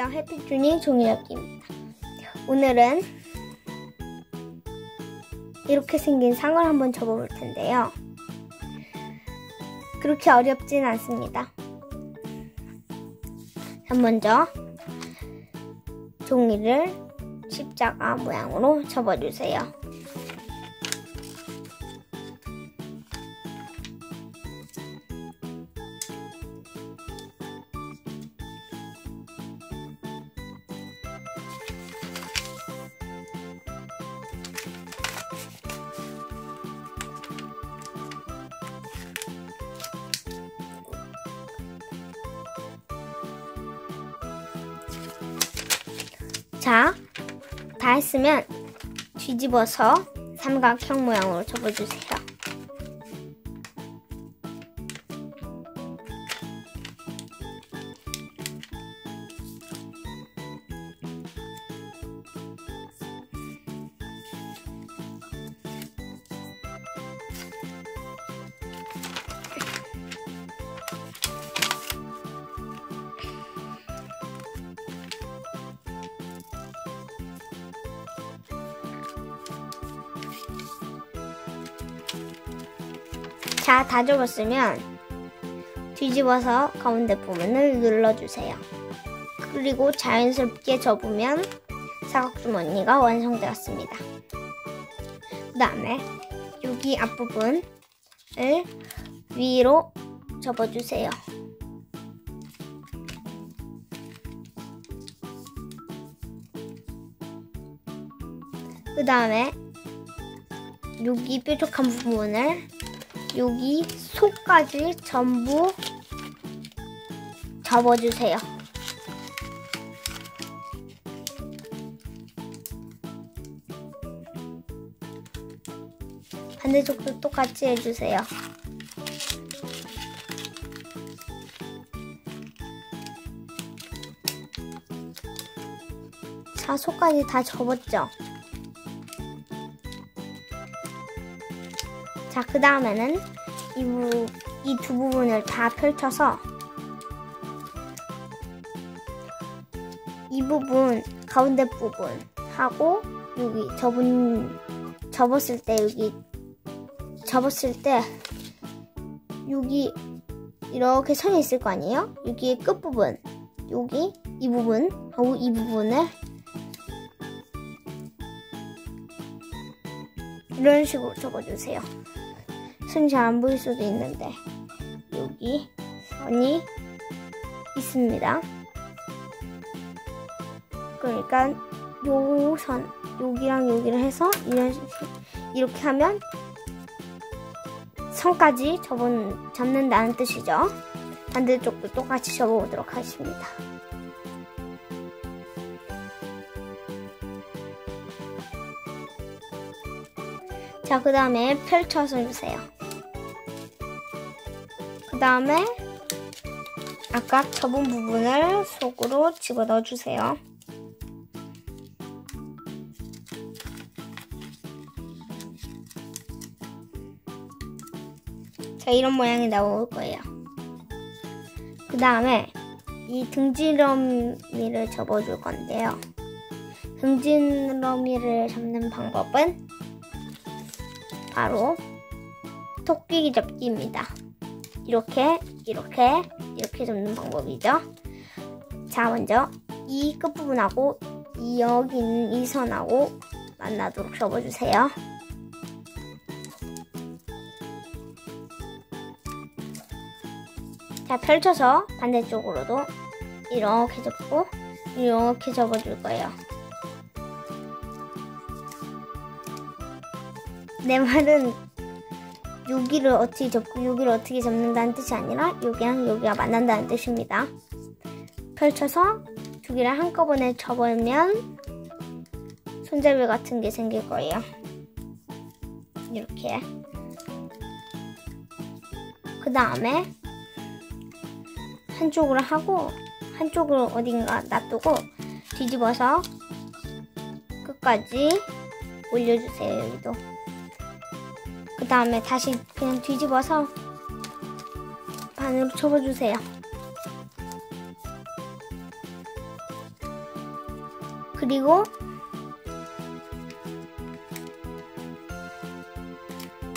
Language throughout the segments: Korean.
안녕하세요. 해피주니 종이접기입니다. 오늘은 이렇게 생긴 상을 한번 접어볼 텐데요. 그렇게 어렵진 않습니다. 자, 먼저 종이를 십자가 모양으로 접어주세요. 자, 다 했으면 뒤집어서 삼각형 모양으로 접어주세요. 자, 다 접었으면 뒤집어서 가운데 부분을 눌러주세요. 그리고 자연스럽게 접으면 사각주머니가 완성되었습니다. 그 다음에 여기 앞부분을 위로 접어주세요. 그 다음에 여기 뾰족한 부분을 여기 속까지 전부 접어주세요. 반대쪽도 똑같이 해주세요. 자, 속까지 다 접었죠? 자, 그 다음에는 이, 두 부분을 다 펼쳐서 이 부분, 가운데 부분 하고 여기 접은, 접었을 때 여기 접었을 때 여기 이렇게 선이 있을 거 아니에요? 여기 끝부분, 여기 이 부분 하고 이 부분을 이런 식으로 접어주세요. 손이 잘안 보일 수도 있는데 여기 선이 있습니다. 그러니까 요 선, 여기랑 여기를 해서 이런 식, 이렇게 하면 선까지 접은, 잡는다는 뜻이죠. 반대쪽도 똑같이 접어보도록 하겠습니다. 자, 그 다음에 펼쳐서 주세요. 그 다음에 아까 접은 부분을 속으로 집어넣어 주세요. 자, 이런 모양이 나올 거예요. 그 다음에 이 등지러미를 접어줄 건데요. 등지러미를 접는 방법은 바로 토끼기 접기입니다. 이렇게 이렇게 이렇게 접는 방법이죠. 자 먼저 이 끝부분하고 이 여기 있는 이 선하고 만나도록 접어주세요. 자 펼쳐서 반대쪽으로도 이렇게 접고 이렇게 접어줄 거예요. 내 말은 여기를 어떻게 접고 여기를 어떻게 접는다는 뜻이 아니라 여기랑 여기가 만난다는 뜻입니다. 펼쳐서 두 개를 한꺼번에 접으면 손잡이 같은 게 생길 거예요. 이렇게. 그 다음에 한쪽으로 하고 한쪽으로 어딘가 놔두고 뒤집어서 끝까지 올려주세요. 여기도. 그 다음에 다시 그냥 뒤집어서 반으로 접어주세요. 그리고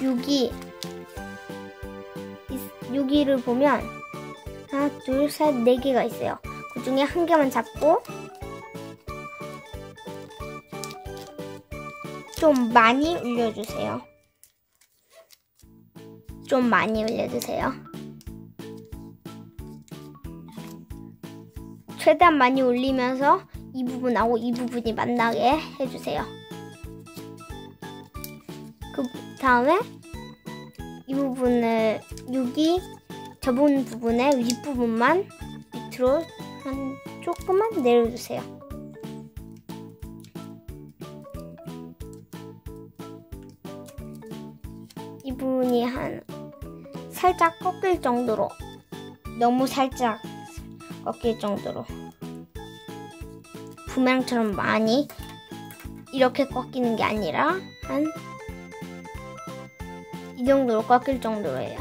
여기 여기를 보면 하나, 둘, 셋, 네 개가 있어요. 그 중에 한 개만 잡고 좀 많이 올려주세요. 좀 많이 올려주세요. 최대한 많이 올리면서 이 부분하고 이 부분이 만나게 해주세요. 그 다음에 이 부분을 여기 접은 부분의 윗부분만 밑으로 한 조금만 내려주세요. 살짝 꺾일 정도로 너무 살짝 꺾일 정도로 부메랑처럼 많이 이렇게 꺾이는 게 아니라 한 이 정도로 꺾일 정도로예요.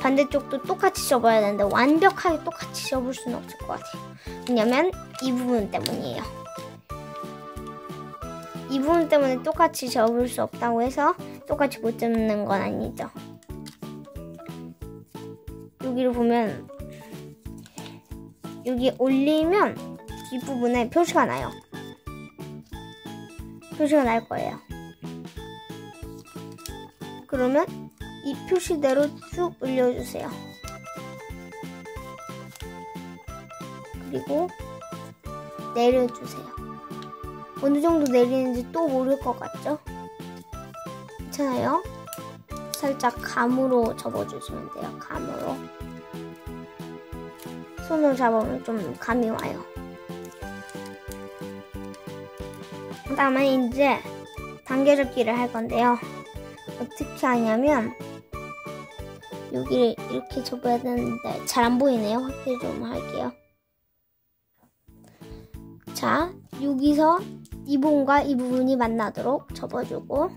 반대쪽도 똑같이 접어야 되는데 완벽하게 똑같이 접을 수는 없을 것 같아요. 왜냐면 이 부분 때문이에요. 이 부분 때문에 똑같이 접을 수 없다고 해서 똑같이 못 접는 건 아니죠. 여기를 보면 여기 올리면 뒷부분에 표시가 나요. 표시가 날 거예요. 그러면 이 표시대로 쭉 올려주세요. 그리고 내려주세요. 어느 정도 내리는지 또 모를 것 같죠? 괜찮아요? 살짝 감으로 접어주시면 돼요. 감으로. 손으로 잡으면 좀 감이 와요. 그 다음에 이제 단계 접기를 할 건데요. 어떻게 하냐면 여기를 이렇게 접어야 되는데 잘 안 보이네요. 확대 좀 할게요. 자, 여기서 이 부분과 이 부분이 만나도록 접어주고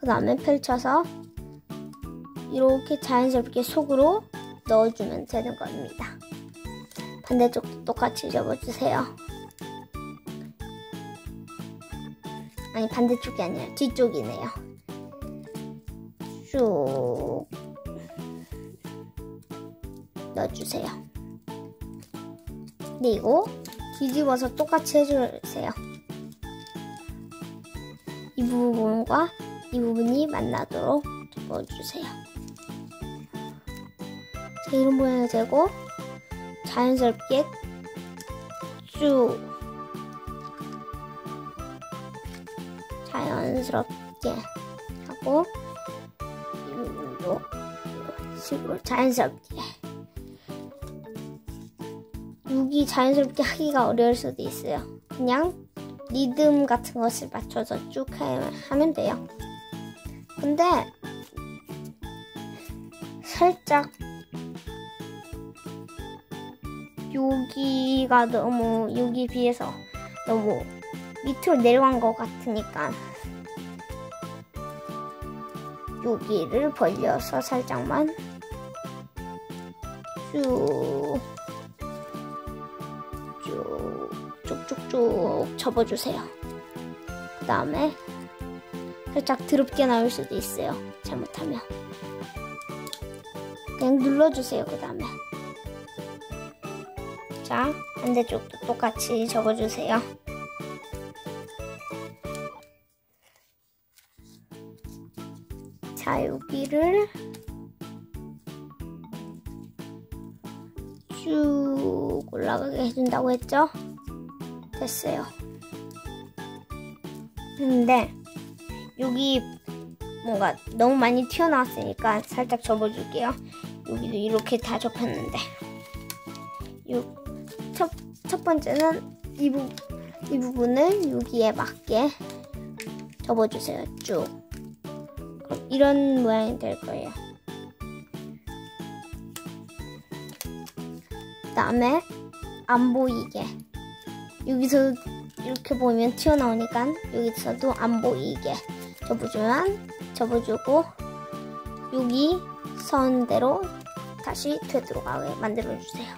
그 다음에 펼쳐서 이렇게 자연스럽게 속으로 넣어주면 되는 겁니다. 반대쪽도 똑같이 접어주세요. 아니 반대쪽이 아니라 뒤쪽이네요. 쭉 넣어주세요. 그리고 뒤집어서 똑같이 해주세요. 이 부분과 이 부분이 만나도록 접어주세요. 자, 이런 모양이 되고 자연스럽게 쭉 자연스럽게 하고 이 부분도 식으로 자연스럽게 여기 자연스럽게 하기가 어려울 수도 있어요. 그냥 리듬 같은 것을 맞춰서 쭉 하면 돼요. 근데 살짝 여기가 너무 여기 비해서 너무 밑으로 내려간 것 같으니까 여기를 벌려서 살짝만 쭉, 쭉, 쭉쭉쭉 접어주세요. 그 다음에 살짝 드럽게 나올 수도 있어요. 잘못하면. 그냥 눌러주세요. 그 다음에. 자, 반대쪽도 똑같이 접어주세요. 자, 여기를 쭉 올라가게 해준다고 했죠? 됐어요. 근데 여기 뭔가 너무 많이 튀어나왔으니까 살짝 접어줄게요. 여기도 이렇게 다 접혔는데 첫, 첫 번째는 이, 부, 이 부분을 여기에 맞게 접어주세요. 쭉. 이런 모양이 될 거예요. 그 다음에 안 보이게 여기서 이렇게 보면 튀어나오니까 여기서도 안 보이게 접어주면 접어주고 여기 선대로 다시 되돌아가게 만들어주세요.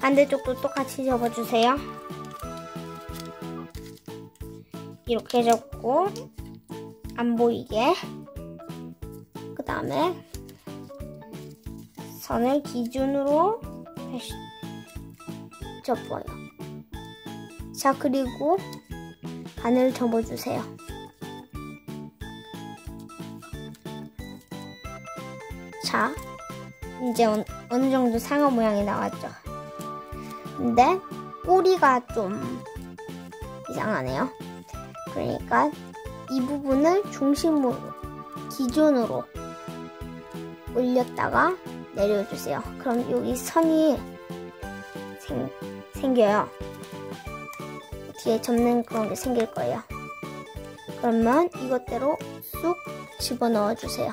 반대쪽도 똑같이 접어주세요. 이렇게 접고 안 보이게 그 다음에 선을 기준으로 다시 접어요. 자 그리고 반을 접어주세요. 자 이제 어, 어느 정도 상어 모양이 나왔죠. 근데 꼬리가 좀 이상하네요. 그러니까 이 부분을 중심으로 기준으로 올렸다가 내려주세요. 그럼 여기 선이 생, 생겨요. 뒤에 접는 그런 게 생길 거예요. 그러면 이것대로 쑥 집어넣어 주세요.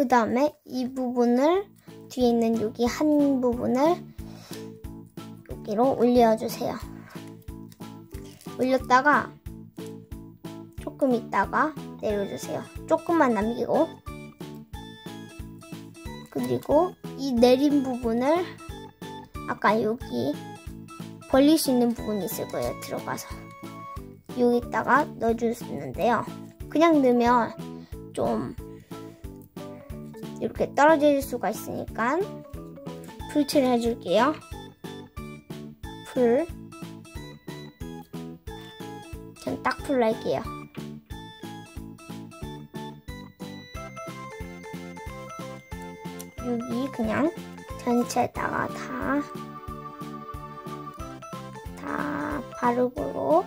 그 다음에 이 부분을 뒤에 있는 여기 한 부분을 여기로 올려주세요. 올렸다가 조금 있다가 내려주세요. 조금만 남기고 그리고 이 내린 부분을 아까 여기 벌릴 수 있는 부분이 있을 거예요. 들어가서 여기다가 넣어주는데요. 그냥 넣으면 좀 이렇게 떨어질 수가 있으니까 풀칠을 해줄게요. 풀. 전 딱 풀로 할게요. 여기 그냥 전체에다가 다, 다 바르고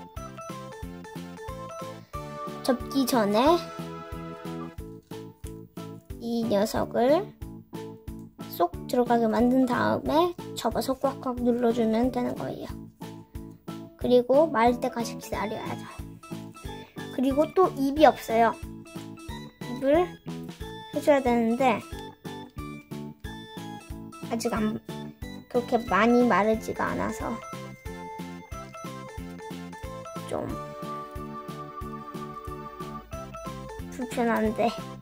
접기 전에 이 녀석을 쏙 들어가게 만든 다음에 접어서 꽉꽉 눌러주면 되는 거예요. 그리고 마를 때까지 기다려야죠. 그리고 또 입이 없어요. 입을 해줘야 되는데 아직 안 그렇게 많이 마르지가 않아서 좀 불편한데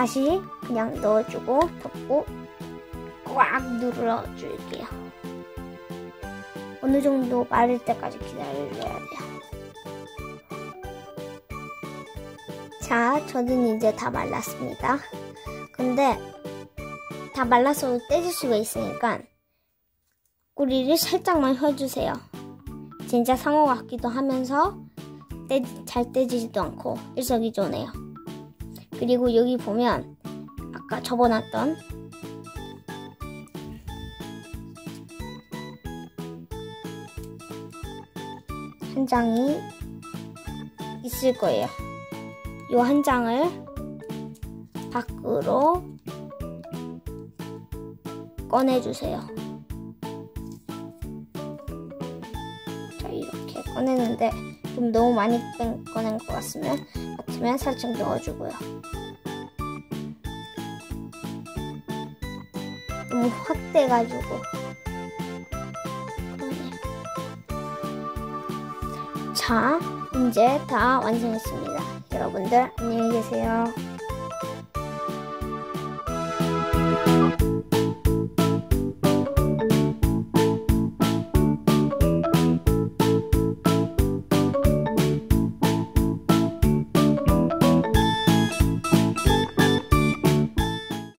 다시 그냥 넣어주고 덮고 꽉 눌러줄게요. 어느 정도 마를 때까지 기다려야 돼요. 자, 저는 이제 다 말랐습니다. 근데 다 말라서 떼질 수가 있으니까 꼬리를 살짝만 펴주세요. 진짜 상어 같기도 하면서 떼, 잘 떼지지도 않고 일석이조네요. 그리고 여기 보면 아까 접어놨던 한 장이 있을 거예요. 이 한 장을 밖으로 꺼내주세요. 자, 이렇게 꺼내는데 좀 너무 많이 꺼낸 것 같으면, 같으면 살짝 넣어주고요. 너무 확대가지고. 그러네요. 자, 이제 다 완성했습니다. 여러분들 안녕히 계세요.